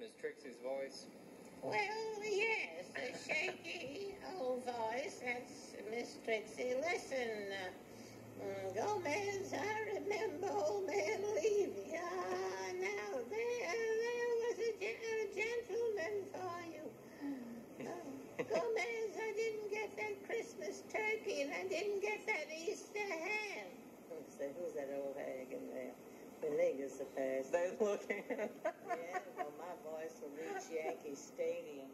Miss Trixie's voice? Well, yes, a shaky old voice. That's Miss Trixie. Listen, uh, mm, Gomez, I remember old man Levy. Ah, now there, there was a, gen- a gentleman for you. Oh, Gomez, I didn't get that Christmas turkey and I didn't get that Easter ham. Who's that, who's that old hag in there? Beleaguer's the past. They looking. Yeah, well, my voice will reach Yankee Stadium.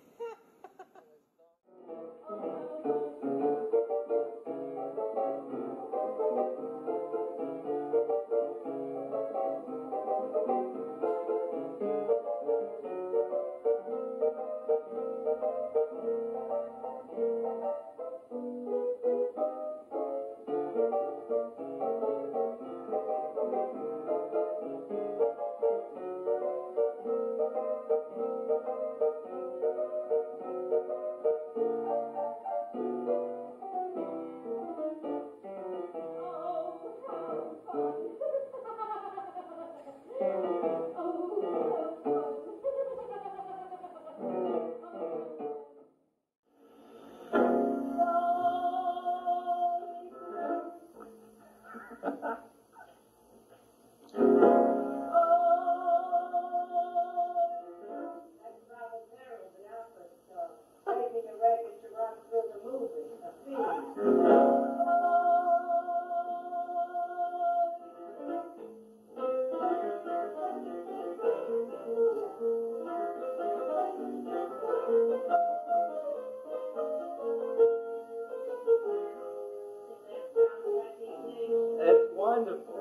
wonderful.